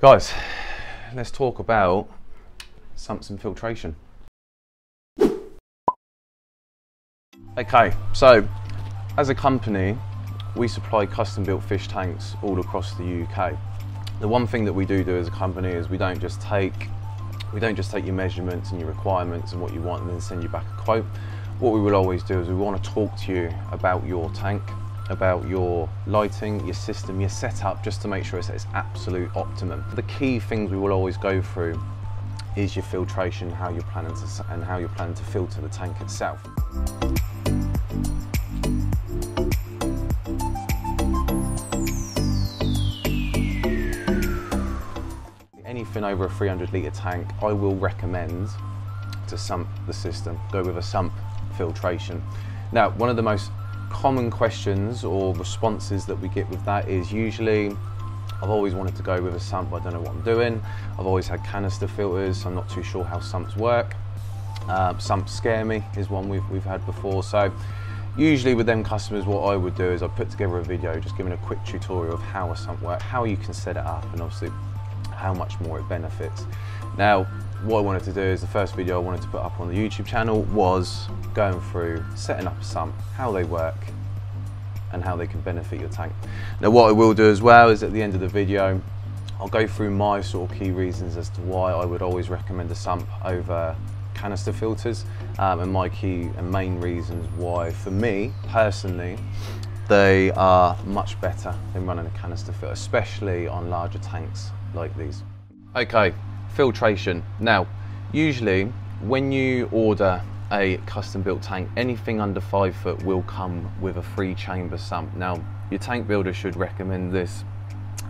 Guys, let's talk about sumps and filtration. Okay, so as a company, we supply custom built fish tanks all across the UK. The one thing that we do do as a company is we don't just take we don't just take your measurements and your requirements and what you want and then send you back a quote. What we will always do is we want to talk to you about your tank, about your lighting, your system, your setup, just to make sure it's its absolute optimum. The key things we will always go through is your filtration, how you're planning to, and how you're planning to filter the tank itself. Anything over a 300 litre tank, I will recommend to sump the system, go with a sump filtration. Now, one of the most common questions or responses that we get with that is usually I've always wanted to go with a sump, but I don't know what I'm doing. I've always had canister filters, so I'm not too sure how sumps work. Uh, sumps scare me is one we've, we've had before. So usually with them customers, what I would do is I put together a video just giving a quick tutorial of how a sump works, how you can set it up and obviously how much more it benefits. Now, what I wanted to do is the first video I wanted to put up on the YouTube channel was going through setting up a sump, how they work, and how they can benefit your tank. Now what I will do as well is at the end of the video, I'll go through my sort of key reasons as to why I would always recommend a sump over canister filters um, and my key and main reasons why for me personally they are much better than running a canister filter, especially on larger tanks like these. Okay, filtration. Now, usually when you order a custom built tank, anything under five foot will come with a free chamber sump. Now, your tank builder should recommend this,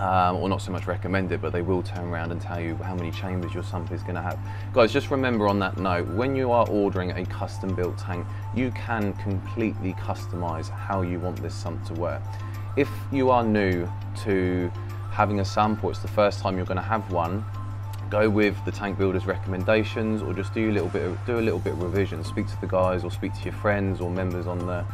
um, or not so much recommend it, but they will turn around and tell you how many chambers your sump is gonna have. Guys, just remember on that note, when you are ordering a custom built tank, you can completely customize how you want this sump to work. If you are new to having a sump or it's the first time you're gonna have one, go with the tank builder's recommendations or just do a little bit of, do a little bit of revision. Speak to the guys or speak to your friends or members on the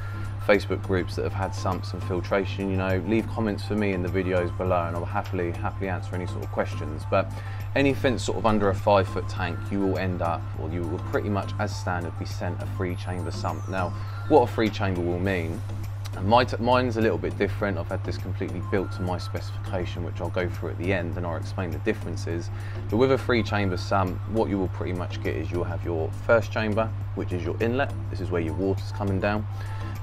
facebook groups that have had sumps and filtration you know. Leave comments for me in the videos below and i'll happily happily answer any sort of questions. But anything sort of under a five foot tank you will end up or you will pretty much as standard be sent a free chamber sump. Now what a free chamber will mean my mine's a little bit different. I've had this completely built to my specification, which I'll go through at the end and I'll explain the differences. But with a three chamber sump, what you will pretty much get is you'll have your first chamber, which is your inlet. This is where your water's coming down.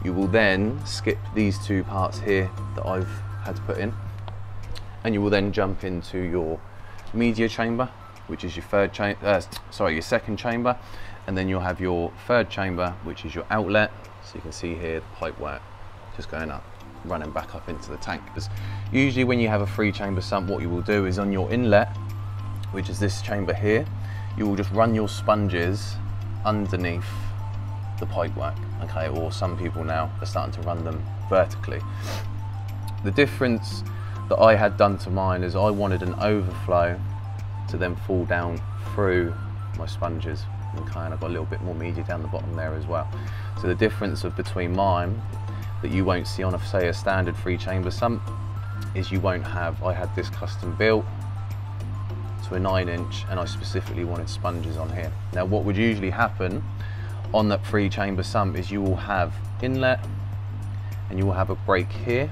You will then skip these two parts here that I've had to put in. And you will then jump into your media chamber, which is your third chamber, uh, sorry, your second chamber. And then you'll have your third chamber, which is your outlet. So you can see here the pipe work just going up, running back up into the tank. Because usually when you have a three chamber sump, what you will do is on your inlet, which is this chamber here, you will just run your sponges underneath the pipe pipework, okay? Or some people now are starting to run them vertically. The difference that I had done to mine is I wanted an overflow to then fall down through my sponges okay and I've got a little bit more media down the bottom there as well so the difference of between mine that you won't see on a say a standard three chamber. Sump is you won't have I had this custom built to a nine inch and I specifically wanted sponges on here. Now what would usually happen on that three chamber sump is you will have inlet and you will have a break here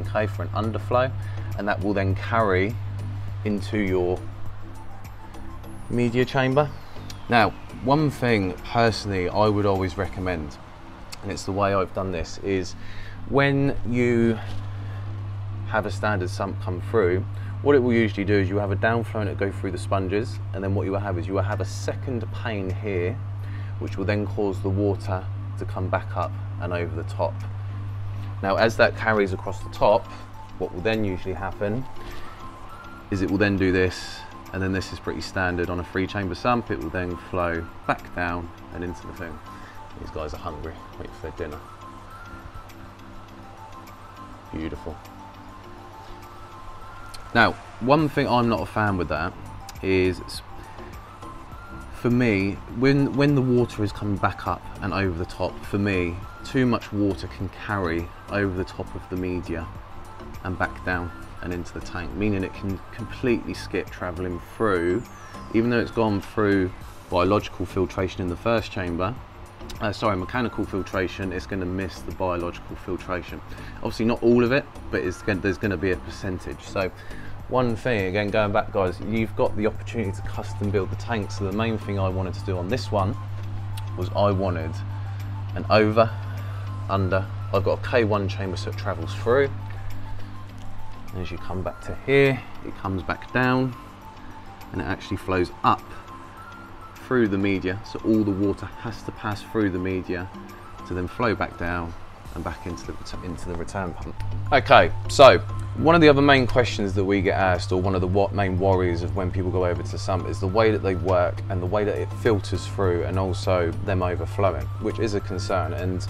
okay for an underflow and that will then carry into your media chamber. Now one thing personally I would always recommend and it's the way I've done this, is when you have a standard sump come through, what it will usually do is you have a downflow that go through the sponges, and then what you will have is you will have a second pane here, which will then cause the water to come back up and over the top. Now, as that carries across the top, what will then usually happen is it will then do this, and then this is pretty standard on a three chamber sump, it will then flow back down and into the thing. These guys are hungry, waiting for their dinner. Beautiful. Now, one thing I'm not a fan with that is, for me, when, when the water is coming back up and over the top, for me, too much water can carry over the top of the media and back down. and into the tank, meaning it can completely skip traveling through, even though it's gone through biological filtration in the first chamber, uh, sorry, mechanical filtration, it's going to miss the biological filtration. Obviously not all of it, but going, there's going to be a percentage. So one thing, again, going back guys, you've got the opportunity to custom build the tank. So the main thing I wanted to do on this one was I wanted an over, under. I've got a K1 chamber so it travels through. And as you come back to here, it comes back down and it actually flows up through the media. So all the water has to pass through the media to then flow back down and back into the, into the return pump. Okay, so one of the other main questions that we get asked, or one of the main worries of when people go over to sump is the way that they work and the way that it filters through and also them overflowing, which is a concern. And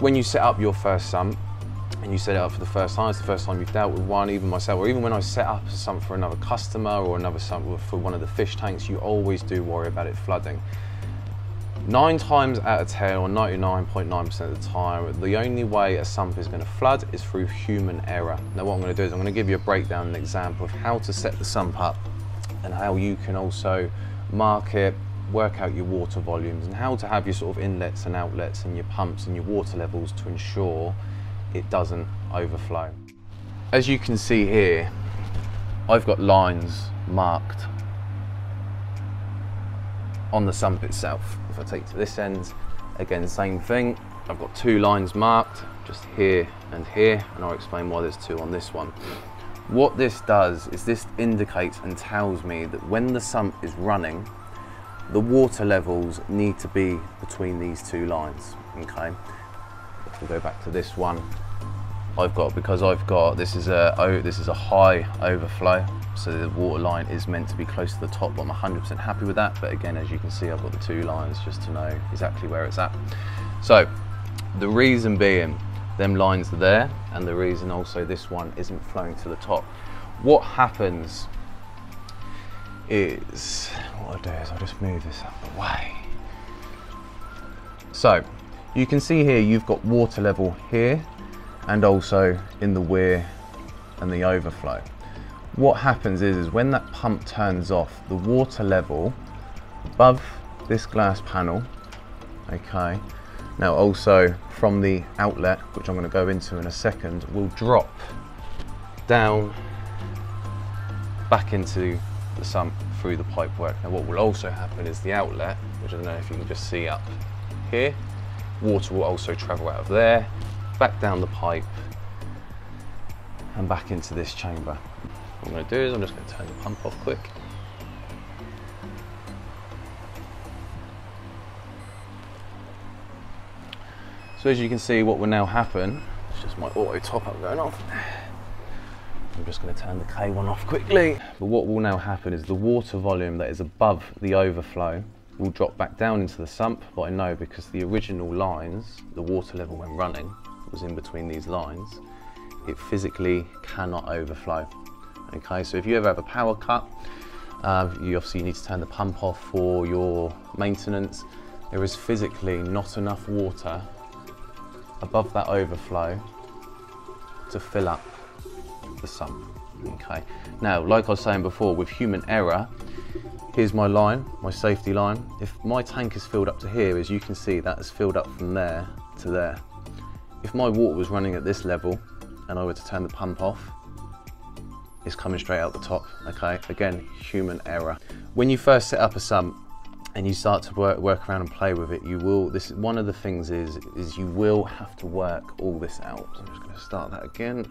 when you set up your first sump, and you set it up for the first time, it's the first time you've dealt with one, even myself, or even when I set up sump for another customer or another sump for one of the fish tanks, you always do worry about it flooding. Nine times out of 10 or 99.9% of the time, the only way a sump is going to flood is through human error. Now what I'm going to do is I'm going to give you a breakdown, an example of how to set the sump up and how you can also mark it, work out your water volumes and how to have your sort of inlets and outlets and your pumps and your water levels to ensure it doesn't overflow. As you can see here, I've got lines marked on the sump itself. If I take to this end, again, same thing. I've got two lines marked, just here and here, and I'll explain why there's two on this one. What this does is this indicates and tells me that when the sump is running, the water levels need to be between these two lines, okay? If we go back to this one, I've got, because I've got, this is a, oh, this is a high overflow, so the water line is meant to be close to the top. I'm 100% happy with that, but again, as you can see, I've got the two lines just to know exactly where it's at. So, the reason being, them lines are there, and the reason also this one isn't flowing to the top. What happens is, what I'll do is I'll just move this of the way. So, you can see here you've got water level here and also in the weir and the overflow. What happens is, is when that pump turns off, the water level above this glass panel, okay, now also from the outlet, which I'm going to go into in a second, will drop down back into the sump through the pipework. Now what will also happen is the outlet, which I don't know if you can just see up here, water will also travel out of there, back down the pipe and back into this chamber. What I'm to do is I'm just going to turn the pump off quick. So as you can see what will now happen, it's just my auto top up going off. I'm just going to turn the K1 off quickly. But what will now happen is the water volume that is above the overflow will drop back down into the sump, but I know because the original lines, the water level when running, was in between these lines, it physically cannot overflow. Okay, so if you ever have a power cut, uh, you obviously need to turn the pump off for your maintenance. There is physically not enough water above that overflow to fill up the sump. Okay. Now, like I was saying before, with human error, here's my line, my safety line. If my tank is filled up to here, as you can see, that is filled up from there to there. If my water was running at this level and I were to turn the pump off, it's coming straight out the top, okay? Again, human error. When you first set up a sump and you start to work, work around and play with it, you will, this one of the things is, is you will have to work all this out. So I'm just gonna start that again.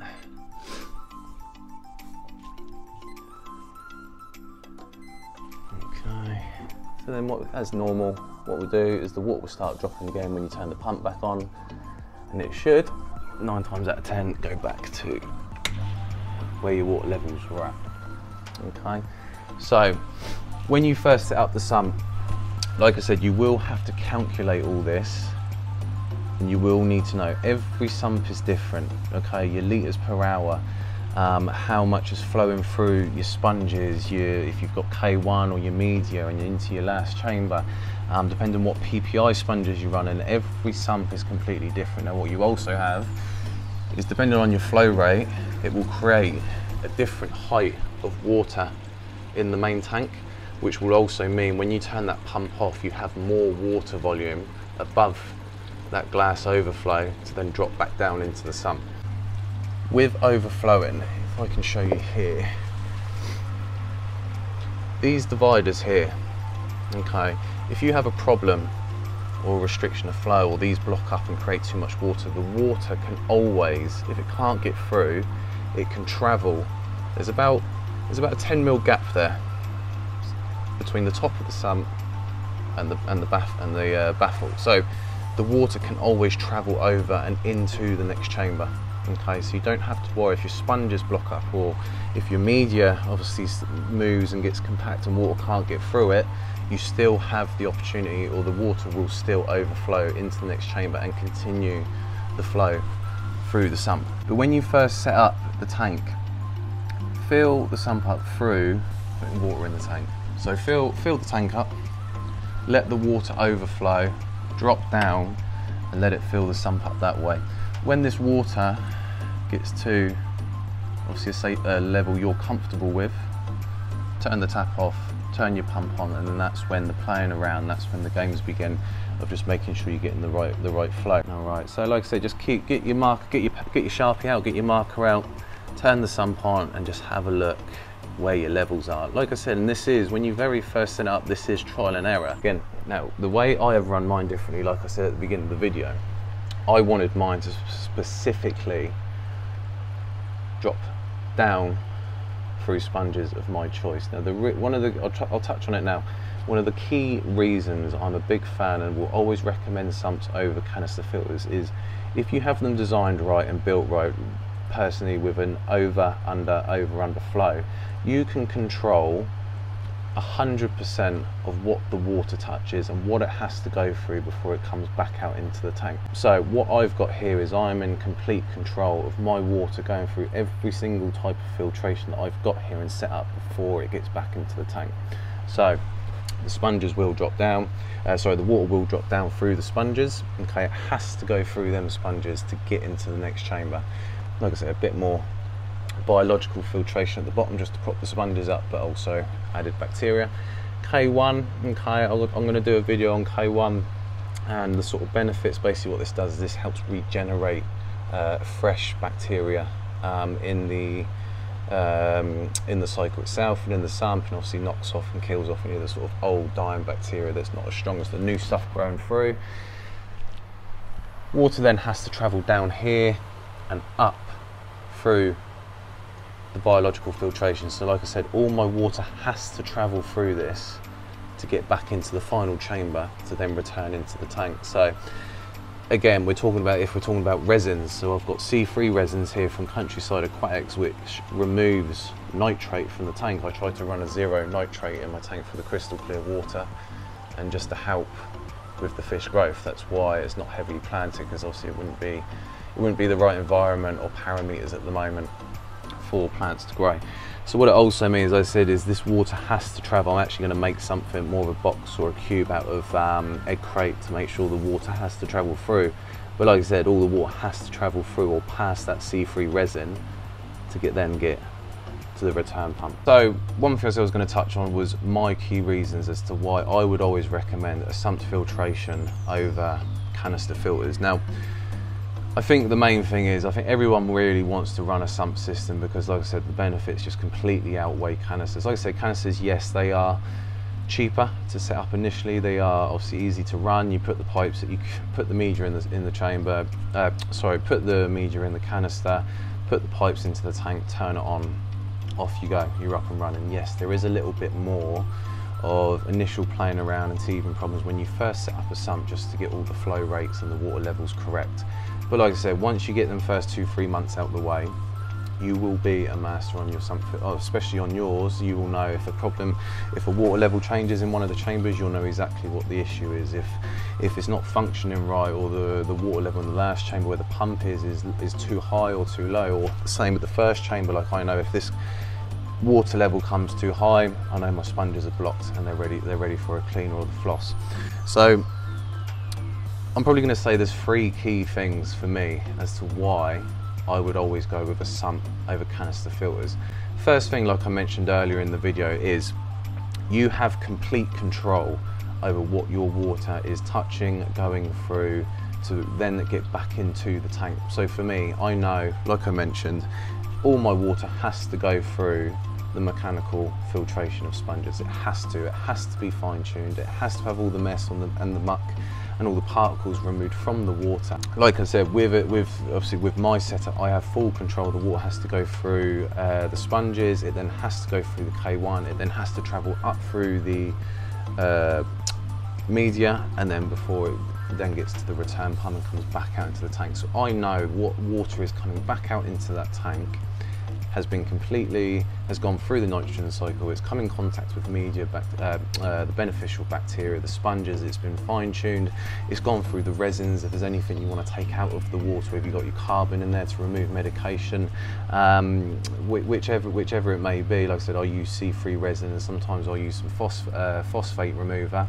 So then what, as normal, what we do is the water will start dropping again when you turn the pump back on. And it should, nine times out of 10, go back to where your water levels were at. Okay, so when you first set up the sump, like I said, you will have to calculate all this. And you will need to know every sump is different, okay, your litres per hour, um, how much is flowing through your sponges, your, if you've got K1 or your media and into your last chamber, um, depending on what PPI sponges you run and every sump is completely different. Now what you also have is depending on your flow rate, it will create a different height of water in the main tank, which will also mean when you turn that pump off, you have more water volume above that glass overflow to then drop back down into the sump. With overflowing, if I can show you here, these dividers here, okay, if you have a problem or restriction of flow or these block up and create too much water, the water can always, if it can't get through, it can travel. There's about there's about a 10 mil gap there between the top of the sump and the and the baff and the uh, baffle. So the water can always travel over and into the next chamber. Okay, so you don't have to worry if your sponges block up or if your media obviously moves and gets compact and water can't get through it, you still have the opportunity or the water will still overflow into the next chamber and continue the flow through the sump. But when you first set up the tank, fill the sump up through putting water in the tank. So fill, fill the tank up, let the water overflow, drop down and let it fill the sump up that way. When this water gets to obviously a level you're comfortable with, turn the tap off, turn your pump on and then that's when the playing around, that's when the games begin of just making sure you're getting the right the right flow. All right, so like I said, just keep get your marker, get your get your sharpie out, get your marker out, turn the sump on and just have a look where your levels are. Like I said, and this is, when you very first set up, this is trial and error. Again, now, the way I have run mine differently, like I said at the beginning of the video, I wanted mine to specifically drop down through sponges of my choice. Now, the one of the, I'll, I'll touch on it now, one of the key reasons I'm a big fan and will always recommend sumps over canister filters is if you have them designed right and built right, personally with an over, under, over, under flow, you can control 100% of what the water touches and what it has to go through before it comes back out into the tank. So what I've got here is I'm in complete control of my water going through every single type of filtration that I've got here and set up before it gets back into the tank. So the sponges will drop down, uh, sorry, the water will drop down through the sponges. Okay, it has to go through them sponges to get into the next chamber. Like I said, a bit more biological filtration at the bottom just to prop the sponges up, but also added bacteria. K1, okay, I'm going to do a video on K1 and the sort of benefits. Basically, what this does is this helps regenerate uh, fresh bacteria um, in the um, in the cycle itself and in the sump, and obviously knocks off and kills off any of the sort of old dying bacteria that's not as strong as the new stuff growing through. Water then has to travel down here and up through the biological filtration. So like I said, all my water has to travel through this to get back into the final chamber to then return into the tank. So again, we're talking about, if we're talking about resins, so I've got C3 resins here from Countryside Aquatics, which removes nitrate from the tank. I tried to run a zero nitrate in my tank for the crystal clear water and just to help with the fish growth. That's why it's not heavily planted because obviously it wouldn't be, it wouldn't be the right environment or parameters at the moment for plants to grow. So what it also means, I said, is this water has to travel. I'm actually going to make something more of a box or a cube out of um, egg crate to make sure the water has to travel through. But like I said, all the water has to travel through or past that C3 resin to get then get to the return pump. So one thing I was going to touch on was my key reasons as to why I would always recommend a sump filtration over canister filters. Now, I think the main thing is I think everyone really wants to run a sump system because like I said the benefits just completely outweigh canisters. Like I said canisters yes they are cheaper to set up initially. They are obviously easy to run. You put the pipes that you put the media in the in the chamber uh, sorry put the media in the canister put the pipes into the tank turn it on off you go. You're up and running. Yes there is a little bit more of initial playing around and teething problems when you first set up a sump just to get all the flow rates and the water levels correct but like I said, once you get them first two, three months out the way, you will be a master on your sump, oh, especially on yours. You will know if a problem, if a water level changes in one of the chambers, you'll know exactly what the issue is. If if it's not functioning right, or the the water level in the last chamber where the pump is is is too high or too low, or the same with the first chamber. Like I know if this water level comes too high, I know my sponges are blocked and they're ready. They're ready for a cleaner or the floss. So I'm probably going to say there's three key things for me as to why I would always go with a sump over canister filters. First thing, like I mentioned earlier in the video, is you have complete control over what your water is touching, going through, to then get back into the tank. So for me, I know, like I mentioned, all my water has to go through the mechanical filtration of sponges. It has to, it has to be fine tuned, it has to have all the mess on the, and the muck and all the particles removed from the water. Like I said, with it, with obviously with my setup, I have full control. The water has to go through uh, the sponges, it then has to go through the K1, it then has to travel up through the uh, media, and then before it then gets to the return pump and comes back out into the tank. So I know what water is coming back out into that tank has been completely, has gone through the nitrogen cycle, it's come in contact with media, uh, uh, the beneficial bacteria, the sponges, it's been fine tuned, it's gone through the resins, if there's anything you want to take out of the water, if you've got your carbon in there to remove medication, um, whichever, whichever it may be, like I said, I use C3 resin and sometimes I use some phos uh, phosphate remover.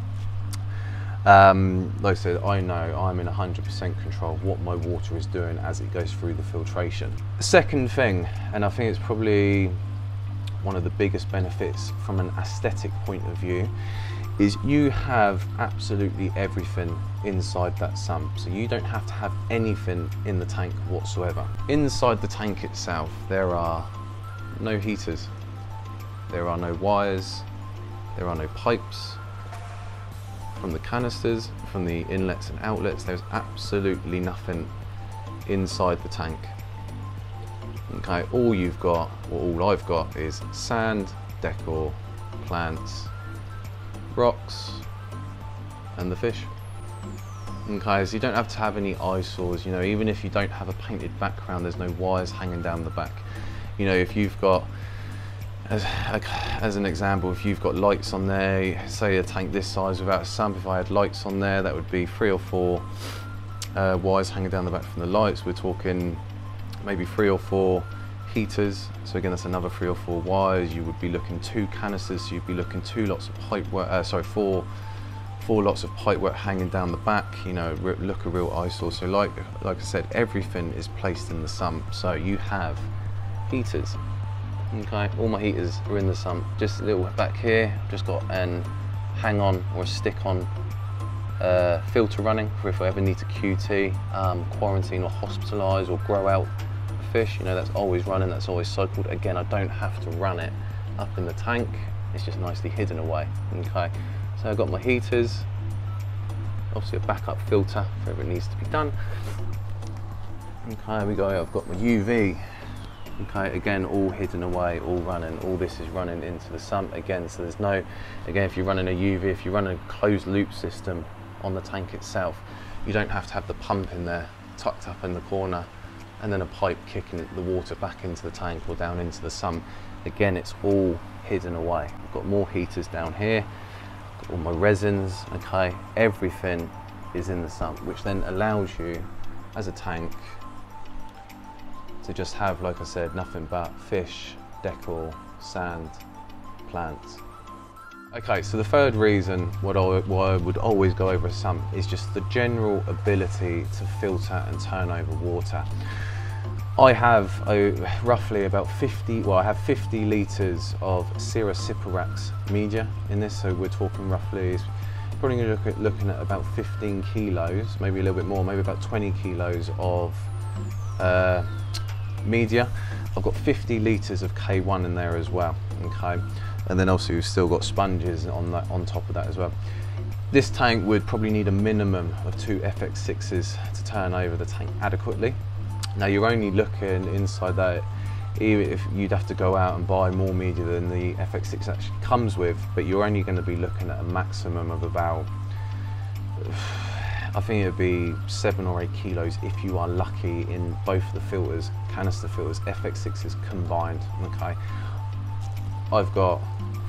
Um, like I said, I know I'm in 100% control of what my water is doing as it goes through the filtration. Second thing, and I think it's probably one of the biggest benefits from an aesthetic point of view, is you have absolutely everything inside that sump. So you don't have to have anything in the tank whatsoever. Inside the tank itself, there are no heaters, there are no wires, there are no pipes, from the canisters, from the inlets and outlets, there's absolutely nothing inside the tank. Okay, all you've got, or all I've got is sand, decor, plants, rocks, and the fish. Okay, so you don't have to have any eyesores, you know, even if you don't have a painted background, there's no wires hanging down the back. You know, if you've got as, as an example, if you've got lights on there, say a tank this size without a sump, if I had lights on there, that would be three or four uh, wires hanging down the back from the lights. We're talking maybe three or four heaters. So again, that's another three or four wires. You would be looking two canisters. So you'd be looking two lots of pipe work, uh, sorry, four, four lots of pipe work hanging down the back, you know, look a real eyesore. So like, like I said, everything is placed in the sump. So you have heaters, Okay, all my heaters are in the sump. Just a little back here, just got an hang on or a stick on uh, filter running for if I ever need to QT, um, quarantine or hospitalise or grow out a fish. You know, that's always running, that's always cycled. Again, I don't have to run it up in the tank. It's just nicely hidden away. Okay, so I've got my heaters, obviously a backup filter if ever it needs to be done. Okay, we go. I've got my UV okay again all hidden away all running all this is running into the sump again. So there's no again if you're running a UV if you run a closed loop system on the tank itself you don't have to have the pump in there tucked up in the corner and then a pipe kicking the water back into the tank or down into the sump again it's all hidden away. I've got more heaters down here Got all my resins okay? Everything is in the sump which then allows you as a tank to just have, like I said, nothing but fish, decor, sand, plants. Okay, so the third reason what I, why I would always go over a sump is just the general ability to filter and turn over water. I have roughly about 50, well I have 50 litres of Sira Siporax media in this, so we're talking roughly, probably look at, looking at about 15 kilos, maybe a little bit more, maybe about 20 kilos of uh, media. I've got 50 litres of K1 in there as well, okay? And then also you've still got sponges on, that, on top of that as well. This tank would probably need a minimum of two FX6s to turn over the tank adequately. Now you're only looking inside that, even if you'd have to go out and buy more media than the FX6 actually comes with, but you're only going to be looking at a maximum of about I think it would be seven or eight kilos if you are lucky in both the filters, canister filters, FX6s combined, okay? I've got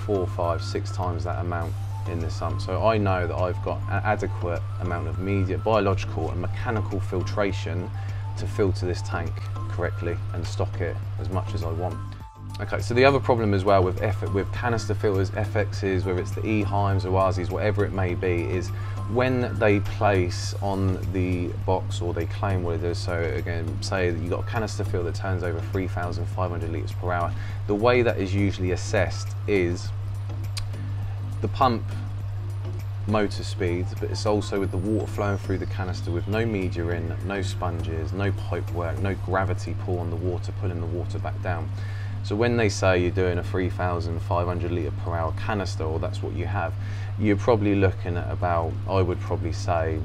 four, five, six times that amount in this sump. So I know that I've got an adequate amount of media, biological and mechanical filtration to filter this tank correctly and stock it as much as I want. Okay, so the other problem as well with F with canister filters, FXs, whether it's the Eheims or Oases, whatever it may be, is when they place on the box or they claim what it is, so again, say that you've got a canister filter that turns over 3,500 litres per hour, the way that is usually assessed is the pump motor speed, but it's also with the water flowing through the canister with no media in, no sponges, no pipe work, no gravity pull on the water, pulling the water back down. So when they say you're doing a 3,500 litre per hour canister, or that's what you have, you're probably looking at about, I would probably say,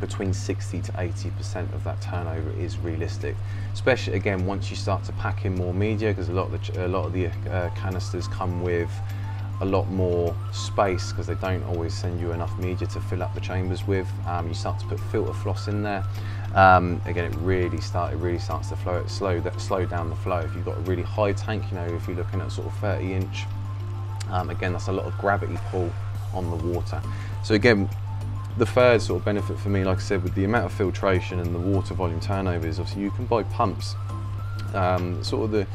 between 60 to 80% of that turnover is realistic. Especially again, once you start to pack in more media, because a lot of the, a lot of the uh, canisters come with a lot more space because they don't always send you enough media to fill up the chambers with. Um, you start to put filter floss in there. Um, again, it really start it really starts to flow, slow that slow down the flow. If you've got a really high tank, you know, if you're looking at sort of 30 inch, um, again, that's a lot of gravity pull on the water. So again, the third sort of benefit for me, like I said, with the amount of filtration and the water volume turnover is obviously you can buy pumps. Um, sort of the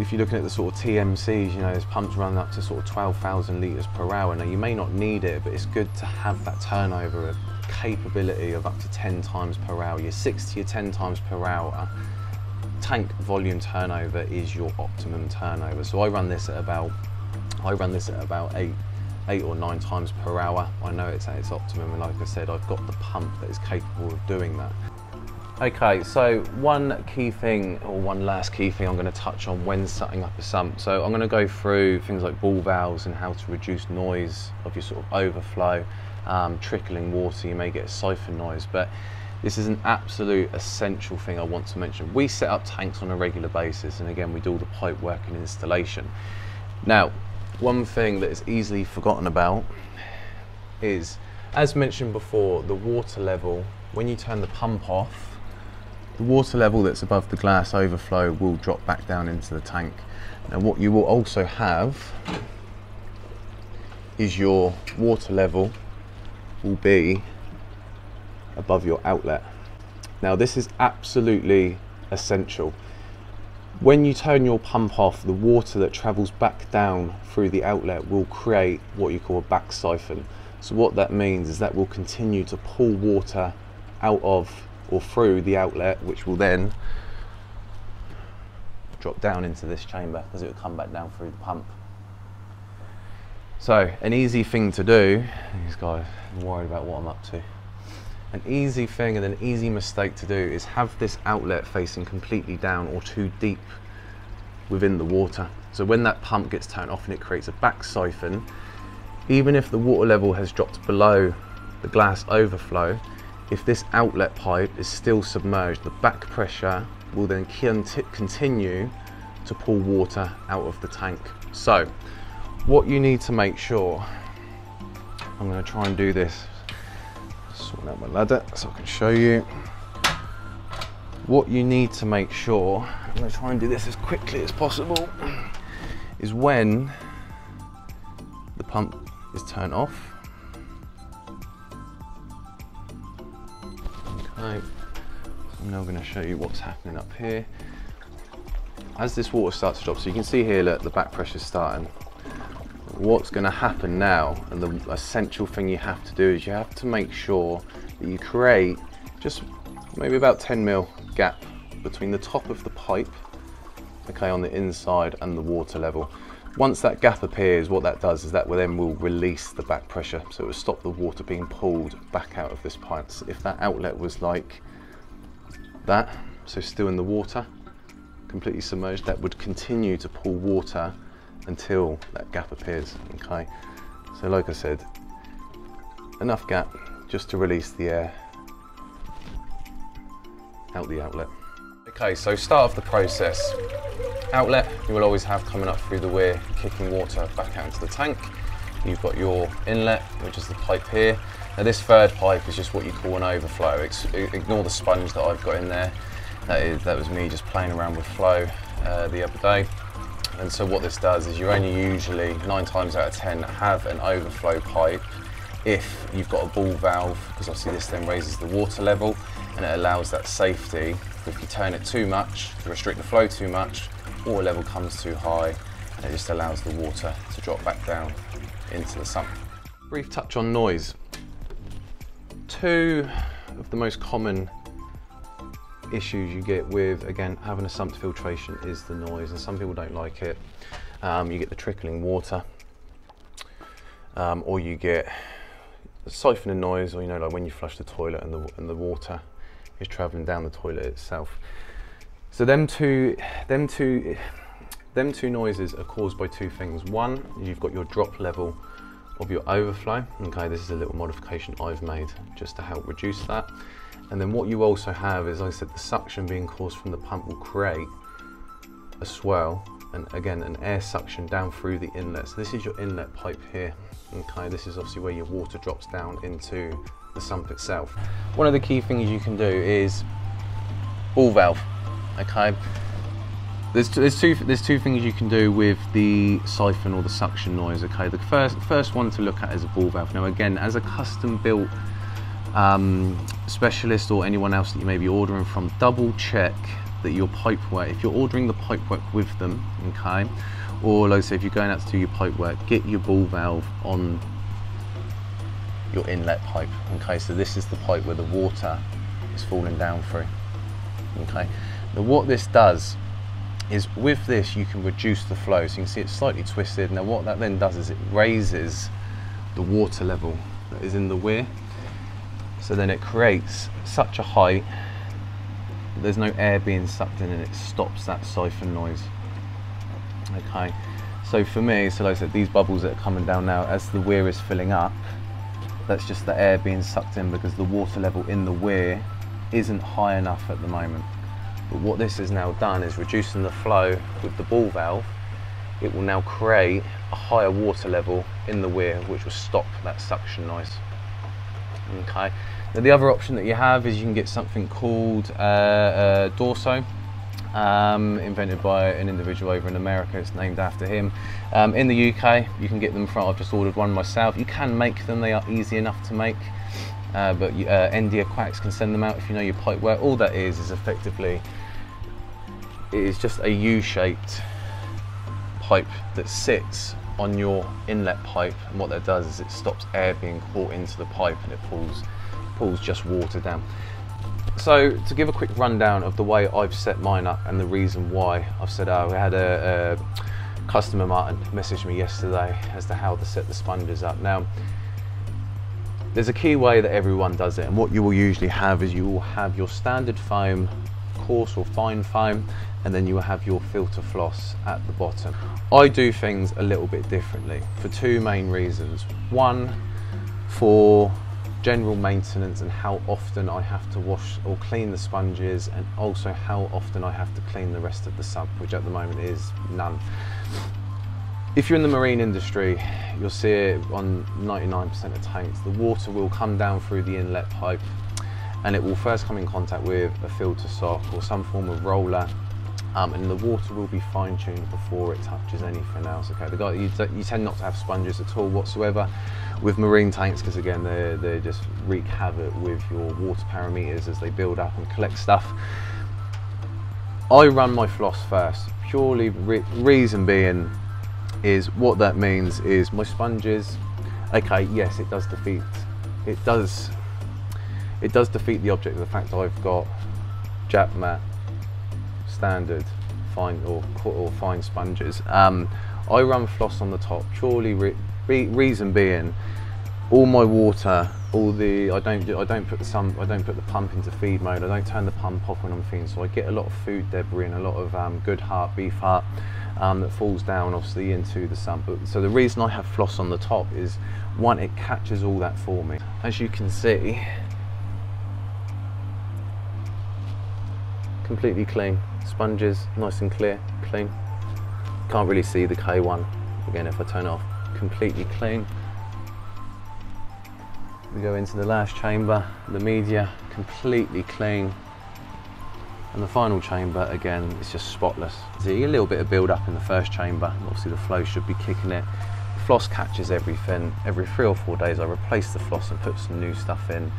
if you're looking at the sort of TMCs, you know, there's pumps running up to sort of 12,000 litres per hour. Now, you may not need it, but it's good to have that turnover, capability of up to 10 times per hour. Your 6 to your 10 times per hour tank volume turnover is your optimum turnover. So I run this at about, I run this at about eight, eight or nine times per hour. I know it's at its optimum, and like I said, I've got the pump that is capable of doing that. Okay, so one key thing, or one last key thing I'm going to touch on when setting up a sump. So I'm going to go through things like ball valves and how to reduce noise of your sort of overflow, um, trickling water, you may get a siphon noise, but this is an absolute essential thing I want to mention. We set up tanks on a regular basis, and again, we do all the pipe work and installation. Now, one thing that is easily forgotten about is, as mentioned before, the water level, when you turn the pump off, the water level that's above the glass overflow will drop back down into the tank. Now what you will also have is your water level will be above your outlet. Now this is absolutely essential. When you turn your pump off, the water that travels back down through the outlet will create what you call a back siphon. So what that means is that will continue to pull water out of or through the outlet, which will then drop down into this chamber because it will come back down through the pump. So an easy thing to do, these guys worried about what I'm up to. An easy thing and an easy mistake to do is have this outlet facing completely down or too deep within the water. So when that pump gets turned off and it creates a back siphon, even if the water level has dropped below the glass overflow, if this outlet pipe is still submerged, the back pressure will then continue to pull water out of the tank. So what you need to make sure, I'm going to try and do this, sort out my ladder so I can show you. What you need to make sure, I'm going to try and do this as quickly as possible, is when the pump is turned off, Okay, I'm now going to show you what's happening up here. As this water starts to drop, so you can see here that the back pressure is starting. What's going to happen now, and the essential thing you have to do is you have to make sure that you create just maybe about 10 mil gap between the top of the pipe, okay, on the inside and the water level. Once that gap appears, what that does is that will then will release the back pressure. So it will stop the water being pulled back out of this pipe. So if that outlet was like that, so still in the water, completely submerged, that would continue to pull water until that gap appears, okay? So like I said, enough gap just to release the air out the outlet. Okay, so start of the process. Outlet you will always have coming up through the weir, kicking water back out into the tank. You've got your inlet, which is the pipe here. Now this third pipe is just what you call an overflow. It's, ignore the sponge that I've got in there. That, is, that was me just playing around with flow uh, the other day. And so what this does is you only usually, nine times out of 10, have an overflow pipe if you've got a ball valve, because obviously this then raises the water level and it allows that safety if you turn it too much, to restrict the flow too much, water level comes too high and it just allows the water to drop back down into the sump. Brief touch on noise. Two of the most common issues you get with, again, having a sump filtration is the noise, and some people don't like it. Um, you get the trickling water, um, or you get siphoning noise, or you know, like when you flush the toilet and the, and the water is traveling down the toilet itself. So them two, them two, them two noises are caused by two things. One, you've got your drop level of your overflow. Okay, this is a little modification I've made just to help reduce that. And then what you also have is, like I said, the suction being caused from the pump will create a swell and again an air suction down through the inlet. So this is your inlet pipe here. Okay, this is obviously where your water drops down into the sump itself. One of the key things you can do is ball valve. Okay, there's, there's two there's two things you can do with the siphon or the suction noise. Okay, the first first one to look at is a ball valve. Now again, as a custom built um, specialist or anyone else that you may be ordering from, double check that your pipe work. If you're ordering the pipe work with them, okay, or like I say, if you're going out to do your pipe work, get your ball valve on your inlet pipe. Okay, so this is the pipe where the water is falling down through. Okay, now what this does is with this you can reduce the flow so you can see it's slightly twisted now what that then does is it raises the water level that is in the weir so then it creates such a height there's no air being sucked in and it stops that siphon noise okay so for me so like I said these bubbles that are coming down now as the weir is filling up that's just the air being sucked in because the water level in the weir isn't high enough at the moment but what this has now done is reducing the flow with the ball valve. It will now create a higher water level in the weir, which will stop that suction noise. Okay. Now the other option that you have is you can get something called uh, uh, Durso, um, invented by an individual over in America. It's named after him. Um, in the UK, you can get them from. I've just ordered one myself. You can make them. They are easy enough to make. Uh, but uh, Endia Quacks can send them out if you know your pipe work. All that is is effectively it is just a U-shaped pipe that sits on your inlet pipe and what that does is it stops air being caught into the pipe and it pulls pulls just watered down. So to give a quick rundown of the way I've set mine up and the reason why I've set out, I had a, a customer Martin message me yesterday as to how to set the sponges up. Now there's a key way that everyone does it and what you will usually have is you will have your standard foam coarse or fine foam and then you will have your filter floss at the bottom. I do things a little bit differently for two main reasons. One, for general maintenance and how often I have to wash or clean the sponges and also how often I have to clean the rest of the sump, which at the moment is none. If you're in the marine industry, you'll see it on 99% of tanks. The water will come down through the inlet pipe and it will first come in contact with a filter sock or some form of roller um, and the water will be fine-tuned before it touches anything else. Okay, the guy you, you, tend not to have sponges at all whatsoever with marine tanks because again they they just wreak havoc with your water parameters as they build up and collect stuff. I run my floss first, purely re reason being is what that means is my sponges. Okay, yes, it does defeat. It does. It does defeat the object of the fact I've got Jap Matte standard fine or, or fine sponges. Um, I run floss on the top purely re re reason being all my water, all the I don't do, I don't put the sun, I don't put the pump into feed mode. I don't turn the pump off when I'm feeding, so I get a lot of food debris and a lot of um, good heart, beef heart um, that falls down obviously into the sump. But, so the reason I have floss on the top is one, it catches all that for me. As you can see, completely clean. Sponges, nice and clear, clean. Can't really see the K1. Again, if I turn off, completely clean. We go into the last chamber, the media, completely clean. And the final chamber, again, is just spotless. See a little bit of build up in the first chamber. Obviously the flow should be kicking it. Floss catches everything. Every three or four days I replace the floss and put some new stuff in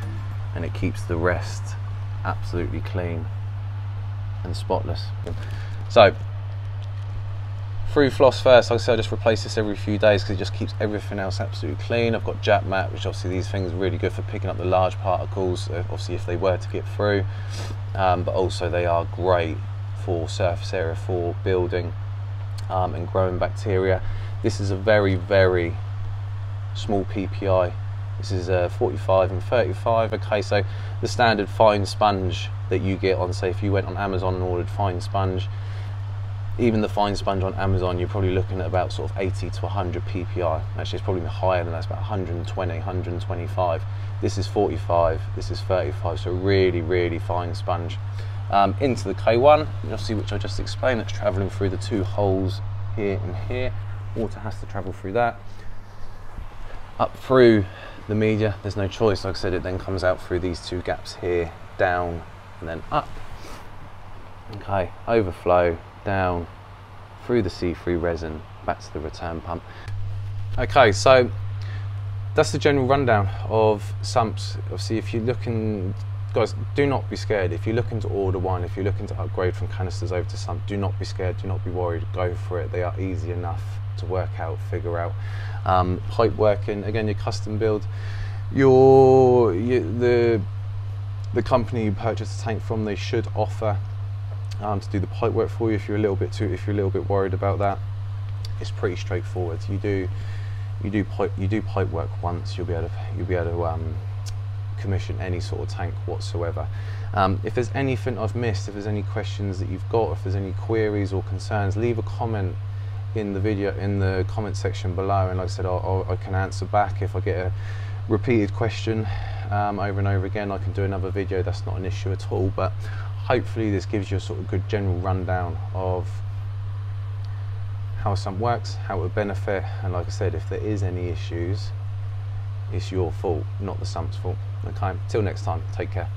and it keeps the rest absolutely clean and spotless. So through floss first, like I said, I just replace this every few days because it just keeps everything else absolutely clean. I've got Jack Mat, which obviously these things are really good for picking up the large particles, uh, obviously if they were to get through, um, but also they are great for surface area for building um, and growing bacteria. This is a very, very small PPI. This is a 45 and 35. Okay, so the standard fine sponge that you get on, say, if you went on Amazon and ordered fine sponge, even the fine sponge on Amazon, you're probably looking at about sort of 80 to 100 PPI. Actually, it's probably higher than that, about 120, 125. This is 45, this is 35, so really, really fine sponge. Um, into the K1, you'll see which I just explained, it's traveling through the two holes here and here. Water has to travel through that. Up through the media, there's no choice. Like I said, it then comes out through these two gaps here, down, and then up. Okay, overflow, down through the C3 resin back to the return pump. Okay, so that's the general rundown of sumps. Obviously, if you're looking, guys, do not be scared. If you're looking to order one, if you're looking to upgrade from canisters over to sump, do not be scared, do not be worried, go for it. They are easy enough to work out, figure out. Um, pipe working, again, your custom build, your, your the the company you purchase the tank from, they should offer um, to do the pipe work for you if you're a little bit too if you're a little bit worried about that. It's pretty straightforward. You do you do pipe you do pipe work once you'll be able to you'll be able to um, commission any sort of tank whatsoever. Um, if there's anything I've missed if there's any questions that you've got if there's any queries or concerns leave a comment in the video in the comment section below and like I said I'll, I'll, i can answer back if I get a repeated question um, over and over again I can do another video that's not an issue at all but hopefully this gives you a sort of good general rundown of how sump works, how it would benefit, and like I said, if there is any issues, it's your fault, not the sump's fault. Okay, till next time, take care.